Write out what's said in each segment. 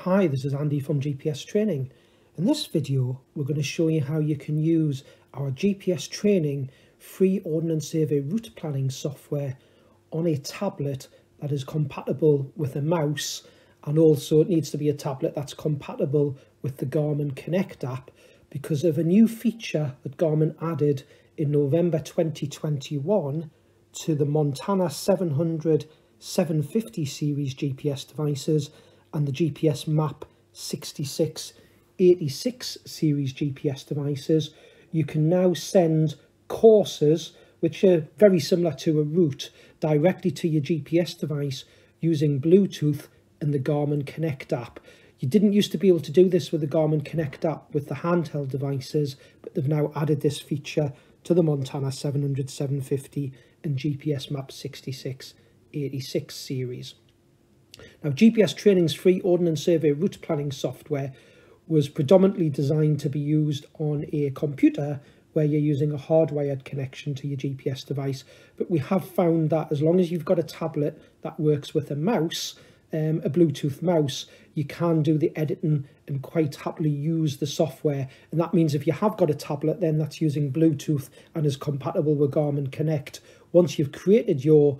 Hi, this is Andy from GPS Training. In this video, we're going to show you how you can use our GPS Training free Ordnance Survey route planning software on a tablet that is compatible with a mouse and also it needs to be a tablet that's compatible with the Garmin Connect app because of a new feature that Garmin added in November 2021 to the Montana 700 750 series GPS devices and the GPS Map 6686 series GPS devices, you can now send courses which are very similar to a route directly to your GPS device using Bluetooth and the Garmin Connect app. You didn't used to be able to do this with the Garmin Connect app with the handheld devices, but they've now added this feature to the Montana 700 750 and GPS Map 6686 series. Now, GPS Training's free Ordnance Survey route planning software was predominantly designed to be used on a computer where you're using a hardwired connection to your GPS device. But we have found that as long as you've got a tablet that works with a mouse, um, a Bluetooth mouse, you can do the editing and quite happily use the software. And that means if you have got a tablet then that's using Bluetooth and is compatible with Garmin Connect, once you've created your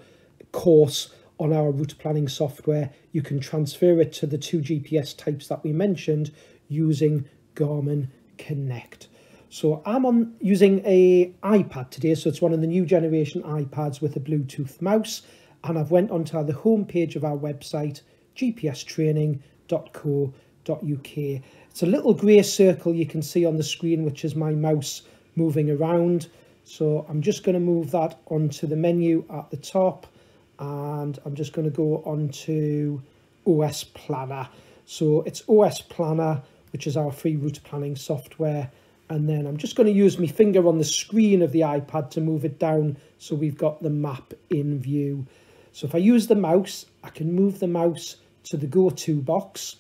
course on our route planning software, you can transfer it to the two GPS types that we mentioned using Garmin Connect. So I'm on using a iPad today, so it's one of the new generation iPads with a Bluetooth mouse, and I've went onto the homepage of our website, gpstraining.co.uk. It's a little grey circle you can see on the screen, which is my mouse moving around. So I'm just going to move that onto the menu at the top and I'm just going to go on to OS Planner. So it's OS Planner, which is our free route planning software. And then I'm just going to use my finger on the screen of the iPad to move it down so we've got the map in view. So if I use the mouse, I can move the mouse to the go-to box.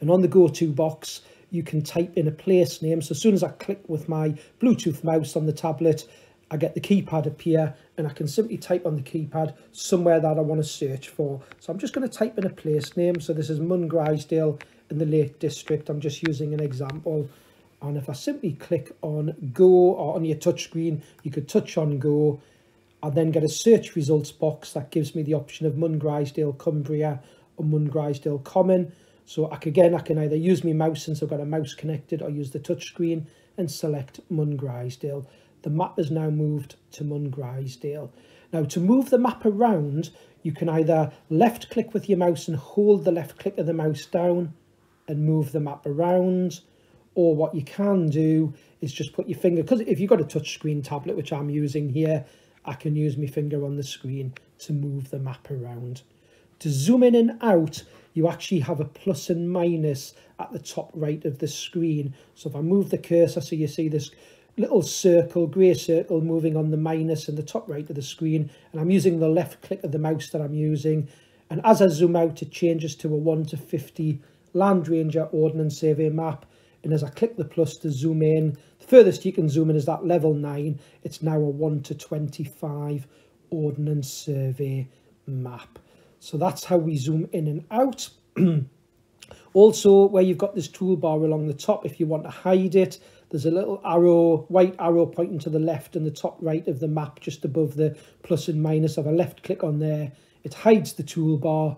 And on the go-to box, you can type in a place name. So as soon as I click with my Bluetooth mouse on the tablet, I get the keypad appear and I can simply type on the keypad somewhere that I want to search for. So I'm just going to type in a place name. So this is Mungrisdale in the Lake District. I'm just using an example. And if I simply click on go or on your touchscreen, you could touch on go. I then get a search results box that gives me the option of Mungrisdale, Cumbria or Mungrisdale Common. So I, again, I can either use my mouse since I've got a mouse connected or use the touchscreen and select Mungrisdale the map is now moved to Mungrisdale. Now to move the map around, you can either left click with your mouse and hold the left click of the mouse down and move the map around. Or what you can do is just put your finger, because if you've got a touchscreen tablet, which I'm using here, I can use my finger on the screen to move the map around. To zoom in and out, you actually have a plus and minus at the top right of the screen. So if I move the cursor, so you see this little circle, grey circle moving on the minus in the top right of the screen. And I'm using the left click of the mouse that I'm using. And as I zoom out, it changes to a 1 to 50 Landranger Ordnance Survey map. And as I click the plus to zoom in, the furthest you can zoom in is that level 9. It's now a 1 to 25 Ordnance Survey map. So that's how we zoom in and out. also, where you've got this toolbar along the top, if you want to hide it, there's a little arrow, white arrow pointing to the left and the top right of the map just above the plus and minus. If I left click on there, it hides the toolbar.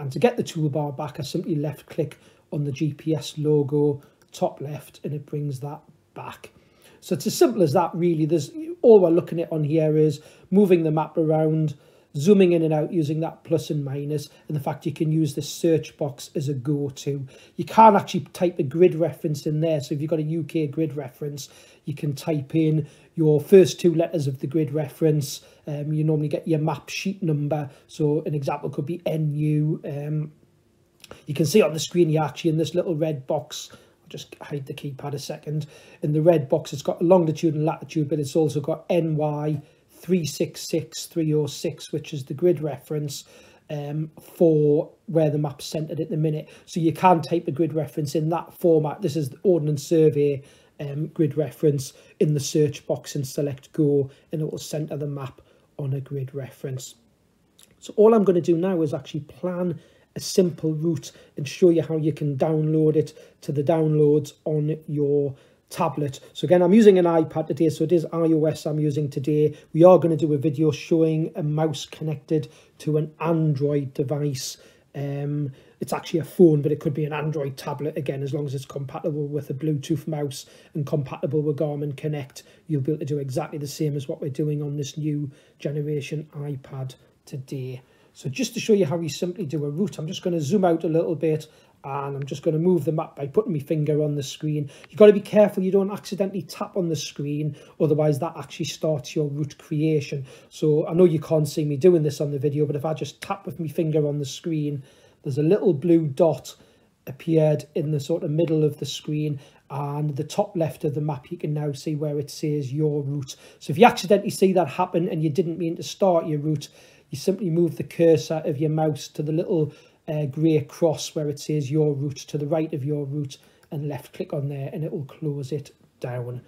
And to get the toolbar back, I simply left click on the GPS logo, top left, and it brings that back. So it's as simple as that really. There's all we're looking at on here is moving the map around, zooming in and out using that plus and minus, and the fact you can use the search box as a go-to. You can't actually type a grid reference in there, so if you've got a UK grid reference, you can type in your first two letters of the grid reference. Um, you normally get your map sheet number, so an example could be NU. Um, you can see on the screen you're actually in this little red box just hide the keypad a second. In the red box, it's got longitude and latitude, but it's also got NY, 366306, which is the grid reference um, for where the map's centred at the minute. So you can type the grid reference in that format. This is the Ordnance Survey um, grid reference in the search box and select go and it will centre the map on a grid reference. So all I'm going to do now is actually plan a simple route and show you how you can download it to the downloads on your tablet. So again, I'm using an iPad today, so it is iOS I'm using today. We are going to do a video showing a mouse connected to an Android device. Um, it's actually a phone, but it could be an Android tablet again, as long as it's compatible with a Bluetooth mouse and compatible with Garmin Connect. You'll be able to do exactly the same as what we're doing on this new generation iPad today. So just to show you how we simply do a route, I'm just going to zoom out a little bit and I'm just going to move the map by putting my finger on the screen. You've got to be careful you don't accidentally tap on the screen, otherwise that actually starts your route creation. So I know you can't see me doing this on the video, but if I just tap with my finger on the screen, there's a little blue dot appeared in the sort of middle of the screen and the top left of the map you can now see where it says your route so if you accidentally see that happen and you didn't mean to start your route you simply move the cursor of your mouse to the little uh, grey cross where it says your route to the right of your route and left click on there and it will close it down.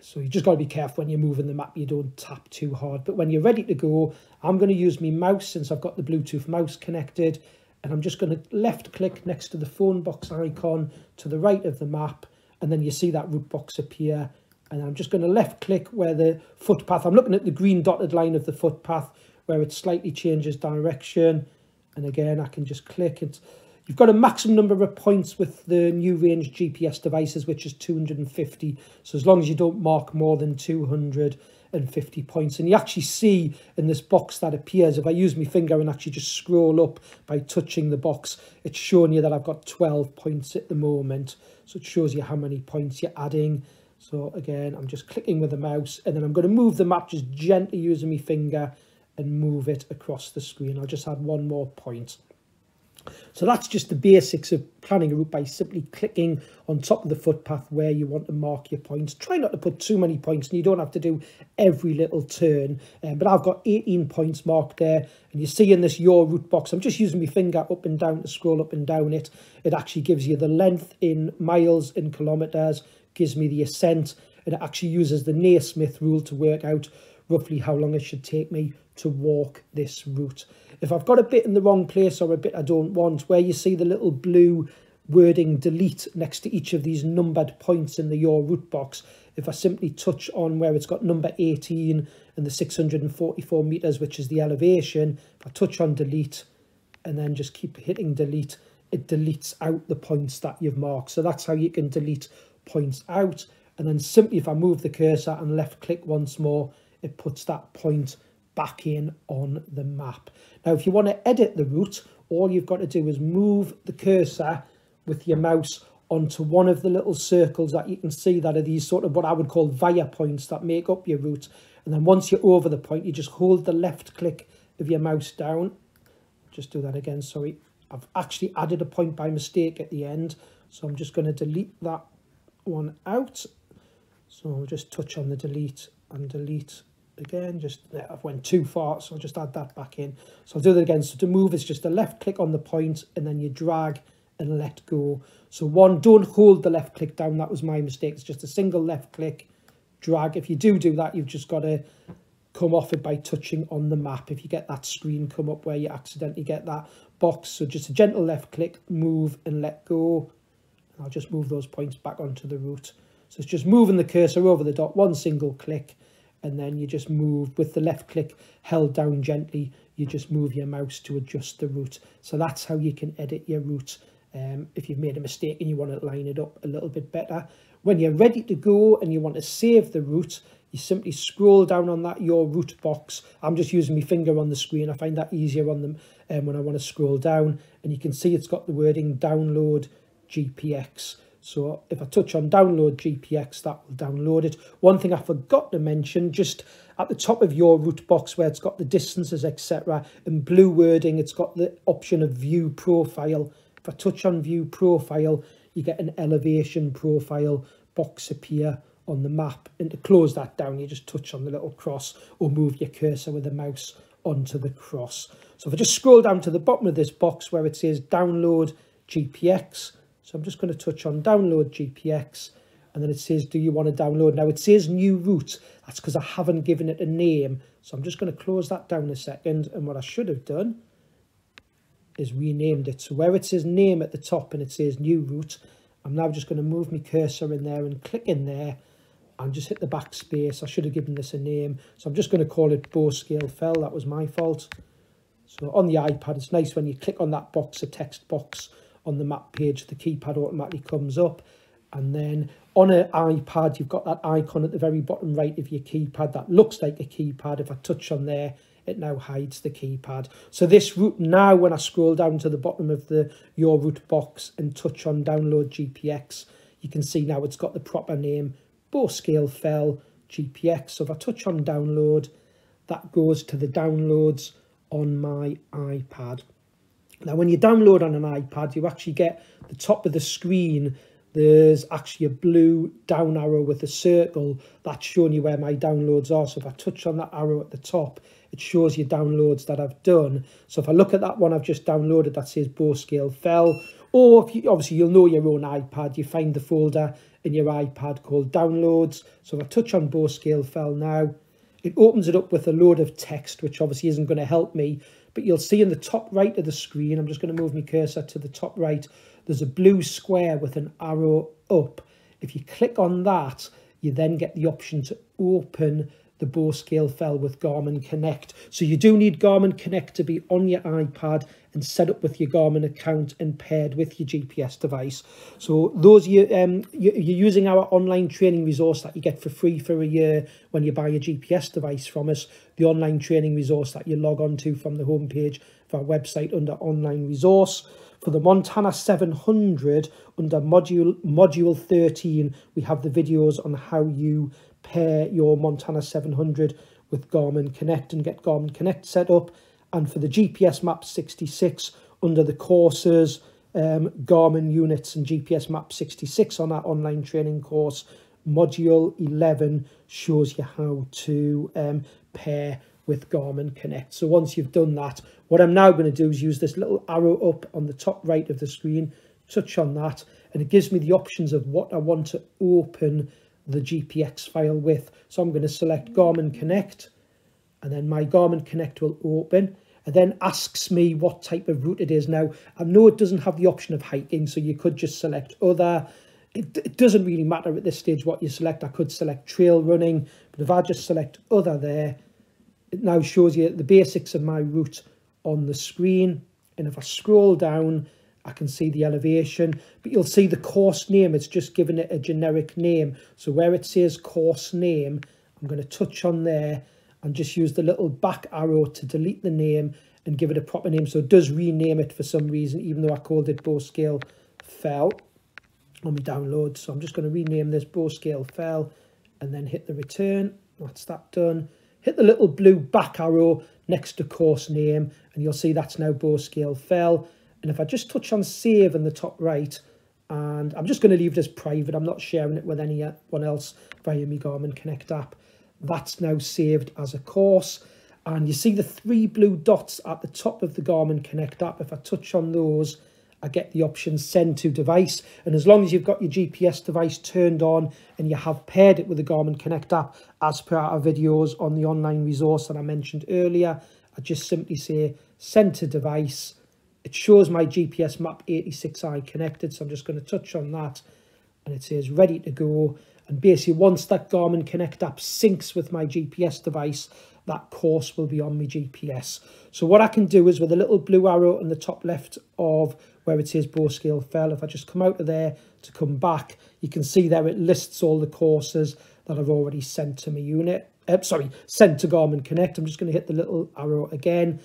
So you just got to be careful when you're moving the map, you don't tap too hard. But when you're ready to go, I'm going to use my mouse since I've got the Bluetooth mouse connected. And I'm just going to left click next to the phone box icon to the right of the map. And then you see that route box appear. And I'm just going to left click where the footpath, I'm looking at the green dotted line of the footpath where it slightly changes direction. And again, I can just click it. You've got a maximum number of points with the new range GPS devices, which is 250. So as long as you don't mark more than 250 points. And you actually see in this box that appears, if I use my finger and actually just scroll up by touching the box, it's showing you that I've got 12 points at the moment. So it shows you how many points you're adding. So again, I'm just clicking with the mouse and then I'm going to move the map just gently using my finger and move it across the screen. I'll just add one more point. So that's just the basics of planning a route by simply clicking on top of the footpath where you want to mark your points. Try not to put too many points and you don't have to do every little turn. Um, but I've got 18 points marked there and you see in this your route box, I'm just using my finger up and down to scroll up and down it. It actually gives you the length in miles in kilometres, gives me the ascent and it actually uses the Naismith rule to work out roughly how long it should take me to walk this route. If I've got a bit in the wrong place or a bit I don't want, where you see the little blue wording delete next to each of these numbered points in the your route box, if I simply touch on where it's got number 18 and the 644 meters, which is the elevation, if I touch on delete and then just keep hitting delete, it deletes out the points that you've marked. So that's how you can delete points out. And then simply if I move the cursor and left click once more, it puts that point back in on the map. Now, if you want to edit the route, all you've got to do is move the cursor with your mouse onto one of the little circles that you can see that are these sort of what I would call via points that make up your route. And then once you're over the point, you just hold the left click of your mouse down. Just do that again, sorry. I've actually added a point by mistake at the end. So I'm just going to delete that one out. So I'll just touch on the delete and delete again just I've went too far so I'll just add that back in. So I'll do that again. So to move it's just a left click on the point and then you drag and let go. So one don't hold the left click down. That was my mistake. It's just a single left click drag. If you do do that you've just got to come off it by touching on the map. If you get that screen come up where you accidentally get that box. So just a gentle left click move and let go. I'll just move those points back onto the route. So it's just moving the cursor over the dot one single click and then you just move with the left click held down gently you just move your mouse to adjust the route. So that's how you can edit your route. Um, if you've made a mistake and you want to line it up a little bit better. When you're ready to go and you want to save the route you simply scroll down on that your route box. I'm just using my finger on the screen. I find that easier on them um, when i want to scroll down. And you can see it's got the wording download gpx so if I touch on download GPX, that will download it. One thing I forgot to mention, just at the top of your route box where it's got the distances, etc. In blue wording, it's got the option of view profile. If I touch on view profile, you get an elevation profile box appear on the map. And to close that down, you just touch on the little cross or move your cursor with the mouse onto the cross. So if I just scroll down to the bottom of this box where it says download GPX, so I'm just going to touch on download GPX and then it says, do you want to download? Now it says new route. That's because I haven't given it a name. So I'm just going to close that down a second. And what I should have done is renamed it. So where it says name at the top and it says new route, I'm now just going to move my cursor in there and click in there and just hit the backspace. I should have given this a name. So I'm just going to call it Bow Scale Fell. That was my fault. So on the iPad, it's nice when you click on that box, a text box on the map page, the keypad automatically comes up. And then on an iPad, you've got that icon at the very bottom right of your keypad that looks like a keypad. If I touch on there, it now hides the keypad. So this route now, when I scroll down to the bottom of the Your Route box and touch on Download GPX, you can see now it's got the proper name, Bow Scale Fell GPX. So if I touch on Download, that goes to the downloads on my iPad. Now, when you download on an iPad, you actually get the top of the screen there's actually a blue down arrow with a circle that's showing you where my downloads are. So if I touch on that arrow at the top, it shows you downloads that I've done. So if I look at that one I've just downloaded that says Bow Scale Fell, or if you, obviously you'll know your own iPad, you find the folder in your iPad called Downloads. So if I touch on Bow Scale Fell now, it opens it up with a load of text, which obviously isn't going to help me. But you'll see in the top right of the screen, I'm just going to move my cursor to the top right, there's a blue square with an arrow up. If you click on that, you then get the option to open the bow scale fell with Garmin Connect. So you do need Garmin Connect to be on your iPad and set up with your Garmin account and paired with your GPS device. So those you um you're using our online training resource that you get for free for a year when you buy a GPS device from us. The online training resource that you log on to from the homepage of our website under online resource. For the Montana 700, under module module 13, we have the videos on how you pair your Montana 700 with Garmin Connect and get Garmin Connect set up. And for the GPS Map 66, under the courses, um, Garmin units and GPS Map 66 on our online training course, Module 11 shows you how to um, pair with Garmin Connect. So once you've done that, what I'm now going to do is use this little arrow up on the top right of the screen, touch on that, and it gives me the options of what I want to open the GPX file with. So I'm going to select Garmin Connect, and then my Garmin Connect will open, and then asks me what type of route it is. Now, I know it doesn't have the option of hiking, so you could just select other. It, it doesn't really matter at this stage what you select. I could select trail running, but if I just select other there, it now shows you the basics of my route on the screen. And if I scroll down, I can see the elevation, but you'll see the course name. It's just given it a generic name. So where it says course name, I'm going to touch on there and just use the little back arrow to delete the name and give it a proper name. So it does rename it for some reason, even though I called it bow scale fell on my download. So I'm just going to rename this bow scale fell and then hit the return. That's that done hit the little blue back arrow next to course name and you'll see that's now bow scale fell and if I just touch on save in the top right and I'm just going to leave as private I'm not sharing it with anyone else via my Garmin Connect app that's now saved as a course and you see the three blue dots at the top of the Garmin Connect app if I touch on those I get the option send to device. And as long as you've got your GPS device turned on and you have paired it with the Garmin Connect app, as per our videos on the online resource that I mentioned earlier, I just simply say send to device. It shows my GPS map 86i connected. So I'm just going to touch on that and it says ready to go. And basically once that Garmin Connect app syncs with my GPS device, that course will be on my GPS. So what I can do is with a little blue arrow on the top left of where it says bow scale fell, if I just come out of there to come back, you can see there it lists all the courses that I've already sent to my unit. Uh, sorry, sent to Garmin Connect. I'm just going to hit the little arrow again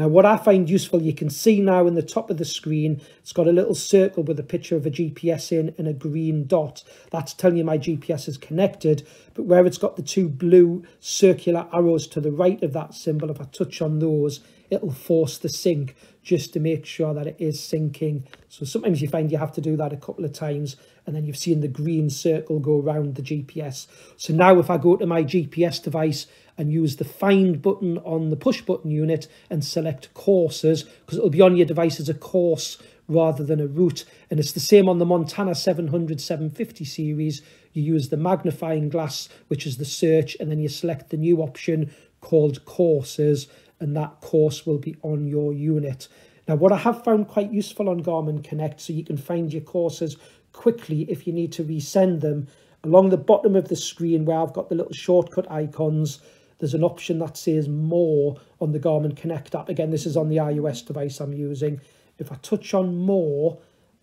now, what I find useful, you can see now in the top of the screen, it's got a little circle with a picture of a GPS in and a green dot. That's telling you my GPS is connected. But where it's got the two blue circular arrows to the right of that symbol, if I touch on those, it'll force the sync just to make sure that it is syncing. So sometimes you find you have to do that a couple of times and then you've seen the green circle go around the GPS. So now if I go to my GPS device and use the find button on the push button unit and select courses because it'll be on your device as a course rather than a route. And it's the same on the Montana 700 750 series. You use the magnifying glass, which is the search, and then you select the new option called courses, and that course will be on your unit. Now, what I have found quite useful on Garmin Connect, so you can find your courses quickly if you need to resend them, along the bottom of the screen where I've got the little shortcut icons, there's an option that says more on the Garmin Connect app. Again, this is on the iOS device I'm using. If I touch on more,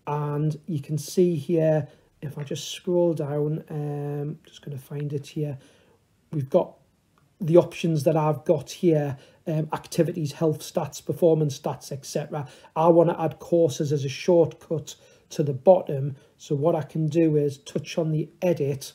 and you can see here, if I just scroll down, um, just going to find it here, we've got the options that I've got here, um, activities, health stats, performance stats, etc. I want to add courses as a shortcut to the bottom. So what I can do is touch on the edit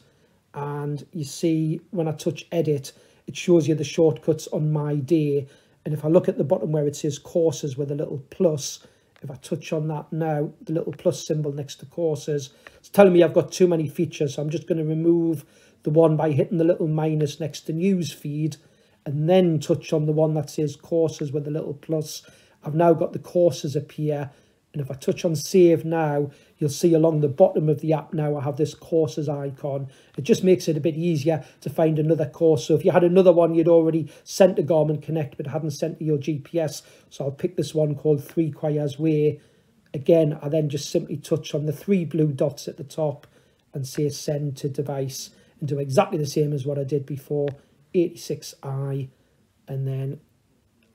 and you see when I touch edit, it shows you the shortcuts on my day. And if I look at the bottom where it says courses with a little plus, if I touch on that now, the little plus symbol next to courses, it's telling me I've got too many features. So I'm just going to remove the one by hitting the little minus next to news feed and then touch on the one that says courses with a little plus. I've now got the courses appear and if I touch on save now, you'll see along the bottom of the app now, I have this courses icon. It just makes it a bit easier to find another course. So if you had another one you'd already sent to Garmin Connect, but hadn't sent to your GPS. So I'll pick this one called Three Choirs Way. Again, I then just simply touch on the three blue dots at the top and say send to device and do exactly the same as what I did before, 86i, and then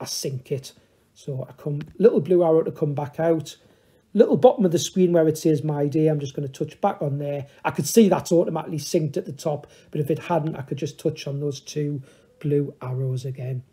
I sync it. So I come, little blue arrow to come back out, little bottom of the screen where it says my day, I'm just going to touch back on there. I could see that's automatically synced at the top, but if it hadn't, I could just touch on those two blue arrows again.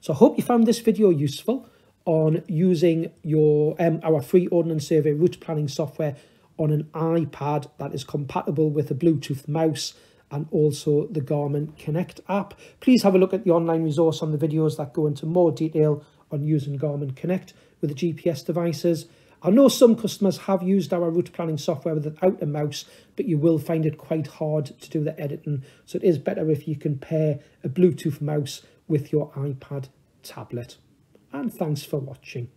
So I hope you found this video useful on using your um, our free Ordnance Survey route planning software on an iPad that is compatible with a Bluetooth mouse and also the Garmin Connect app. Please have a look at the online resource on the videos that go into more detail on using Garmin Connect with the GPS devices. I know some customers have used our route planning software without a mouse, but you will find it quite hard to do the editing. So it is better if you can pair a Bluetooth mouse with your iPad tablet. And thanks for watching.